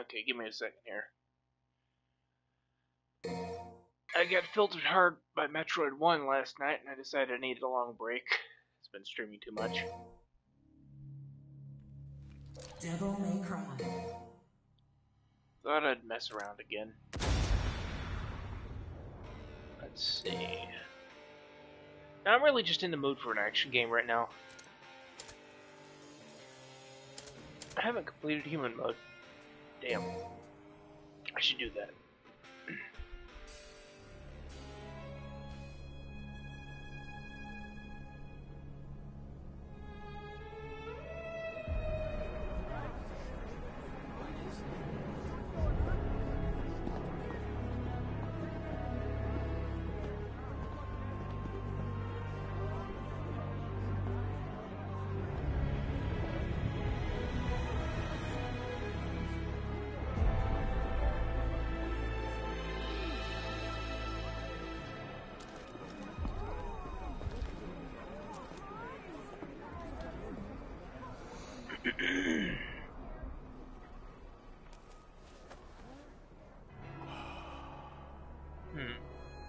Okay, give me a second here. I got filtered hard by Metroid 1 last night, and I decided I needed a long break. It's been streaming too much. Devil May Cry. Thought I'd mess around again. Let's see. Now, I'm really just in the mood for an action game right now. I haven't completed human mode. Damn. I should do that.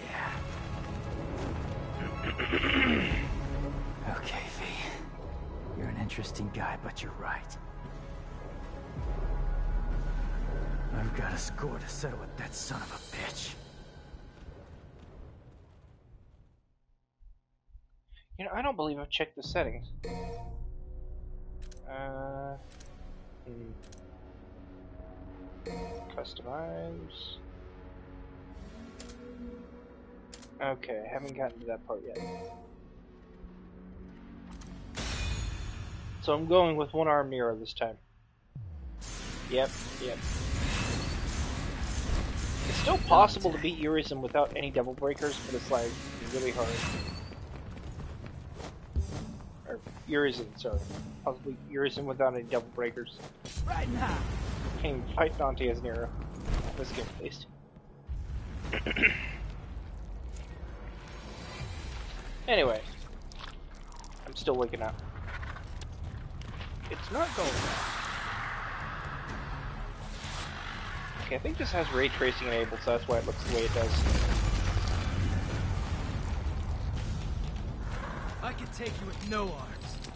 Yeah. okay, V. You're an interesting guy, but you're right. I've got a score to settle with that son of a bitch. You know, I don't believe I've checked the settings. Uh, hmm. Customize. Okay, I haven't gotten to that part yet. So I'm going with one arm Nero this time. Yep, yep. It's still possible to beat Urizen without any Devil Breakers, but it's like really hard. Or Urizen, sorry. Possibly Urizen without any Devil Breakers. Right now. Can't even fight Dante as Nero. This game at anyway. I'm still waking up. It's not going well. Okay, I think this has ray tracing enabled, so that's why it looks the way it does. I can take you with no arms.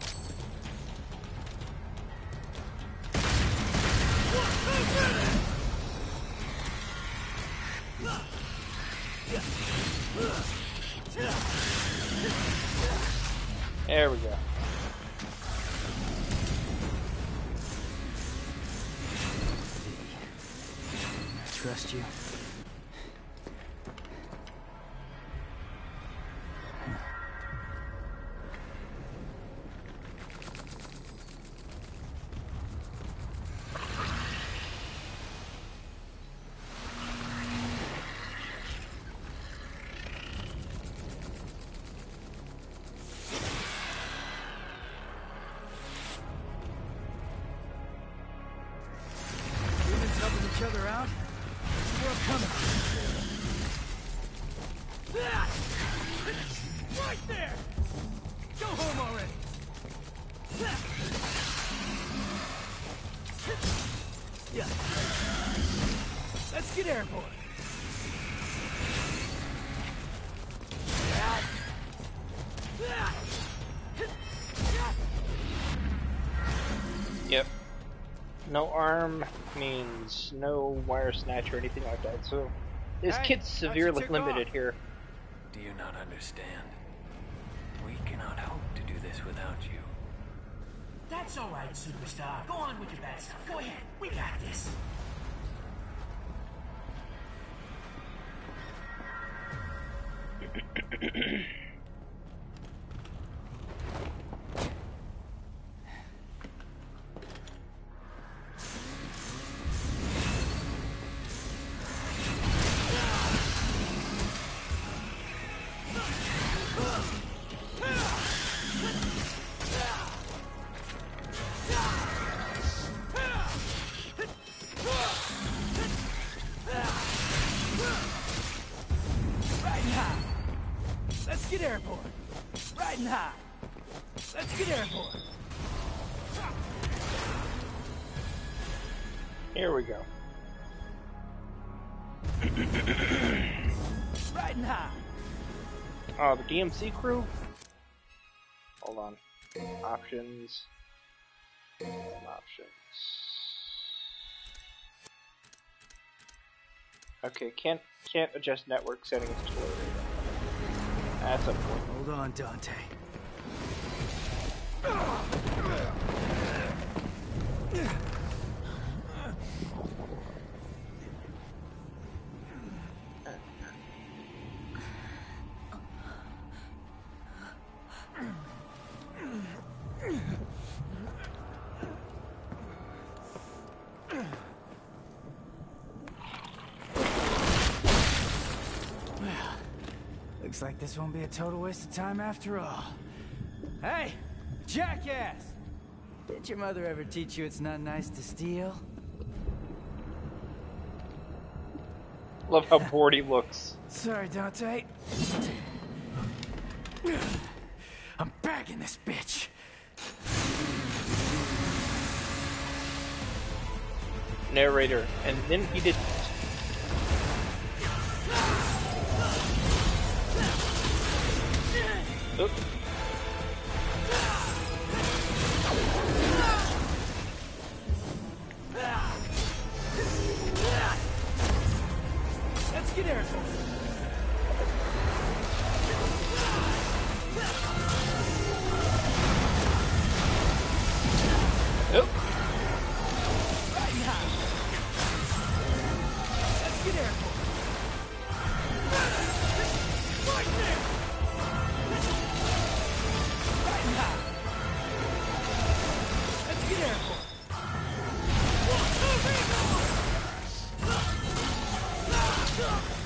There we go. Trust you. Yeah. Let's get airborne. Yep. No arm means no wire snatch or anything like that. So this Hey, kid's severely limited off. here. Do you not understand? We cannot hope to do this without you. That's all right, superstar. Go on with your bad stuff. Go ahead. We got this. Get airborne. Riding high. Let's get airborne. Here we go. Riding high. Oh, the DMC crew? Hold on. Options. Options. Okay, can't can't adjust network settings to. That's a point. Hold on, Dante. Well, looks like this won't be a total waste of time after all. Hey, jackass! Did your mother ever teach you it's not nice to steal? Love how bored he looks. Sorry, Dante. I'm bagging this bitch. Narrator, and then he did. Oop. Let's get airborne. Oop. Riding high. Let's get airborne. Riding